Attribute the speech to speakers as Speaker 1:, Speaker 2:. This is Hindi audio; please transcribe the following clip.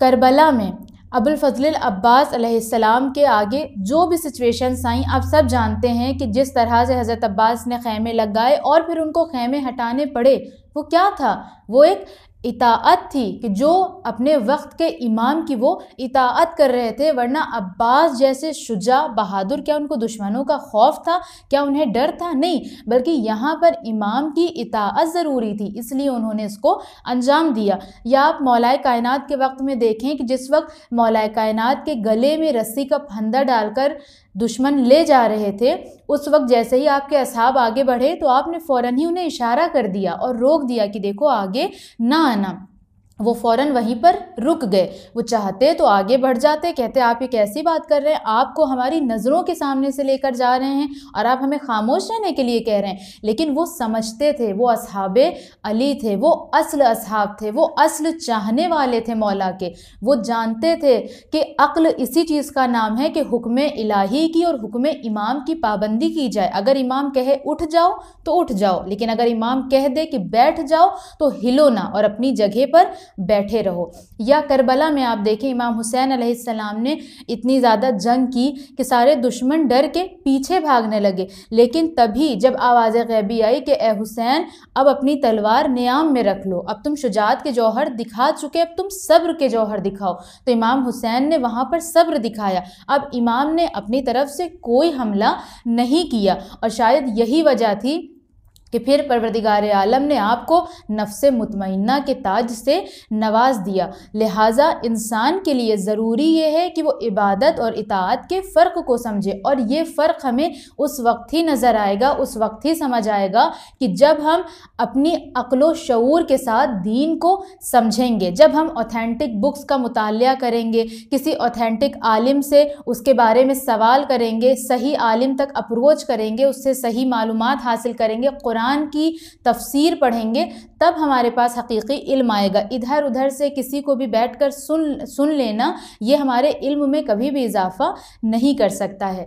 Speaker 1: करबला में अबुल फजल अब्बास अलैहिस्सलाम के आगे जो भी सिचुएशन आई, आप सब जानते हैं कि जिस तरह से हज़रत अब्बास ने खैमे लगाए और फिर उनको खैमे हटाने पड़े, वो क्या था? वो एक इताअत थी कि जो अपने वक्त के इमाम की वो इताअत कर रहे थे, वरना अब्बास जैसे शुजा बहादुर क्या उनको दुश्मनों का खौफ था? क्या उन्हें डर था? नहीं, बल्कि यहाँ पर इमाम की इताअत ज़रूरी थी, इसलिए उन्होंने इसको अंजाम दिया। या आप मौलाए कायनात के वक्त में देखें कि जिस वक्त मौलाए कायनात के गले में रस्सी का फंदा डालकर दुश्मन ले जा रहे थे, उस वक्त जैसे ही आपके असहाब आगे बढ़े तो आपने फ़ौर ही उन्हें इशारा कर दिया और रोक दिया कि देखो आगे ना Jana वो फ़ौर वहीं पर रुक गए। वो चाहते तो आगे बढ़ जाते, कहते, आप ये कैसी बात कर रहे हैं? आपको हमारी नज़रों के सामने से लेकर जा रहे हैं और आप हमें खामोश रहने के लिए कह रहे हैं। लेकिन वो समझते थे, वो असहाब अली थे, वो असल असहाब थे, वो असल चाहने वाले थे मौला के। वो जानते थे कि अक्ल इसी चीज़ का नाम है कि हुक्म इलाही की और हुक्म इमाम की पाबंदी की जाए। अगर इमाम कहे, उठ जाओ तो उठ जाओ। लेकिन अगर इमाम कह दे कि बैठ जाओ तो हिलो ना और अपनी जगह पर बैठे रहो। या करबला में आप देखें, इमाम हुसैन अलैहिस्सलाम ने इतनी ज़्यादा जंग की कि सारे दुश्मन डर के पीछे भागने लगे। लेकिन तभी जब आवाज़ गैबी आई कि, ए हुसैन, अब अपनी तलवार न्याम में रख लो। अब तुम शुजात के जौहर दिखा चुके, अब तुम सब्र के जौहर दिखाओ। तो इमाम हुसैन ने वहाँ पर सब्र दिखाया। अब इमाम ने अपनी तरफ़ से कोई हमला नहीं किया और शायद यही वजह थी कि फिर परवरदिगार आलम ने आपको नफ्स मुतमना के ताज से नवाज़ दिया। लिहाजा इंसान के लिए ज़रूरी ये है कि वो इबादत और इतात के फ़र्क को समझे और ये फ़र्क हमें उस वक्त ही नज़र आएगा, उस वक्त ही समझ आएगा कि जब हम अपनी अक्लो शूर के साथ दीन को समझेंगे, जब हम ऑथेंटिक बुक्स का मुताल करेंगे, किसी ऑथेंटिक आलिम से उसके बारे में सवाल करेंगे, सही आलिम तक अप्रोच करेंगे, उससे सही मालूम हासिल करेंगे कुरान की तफसीर पढ़ेंगे, तब हमारे पास हकीकी इल्म आएगा। इधर उधर से किसी को भी बैठ कर सुन सुन लेना, ये हमारे इल्म में कभी भी इजाफ़ा नहीं कर सकता है।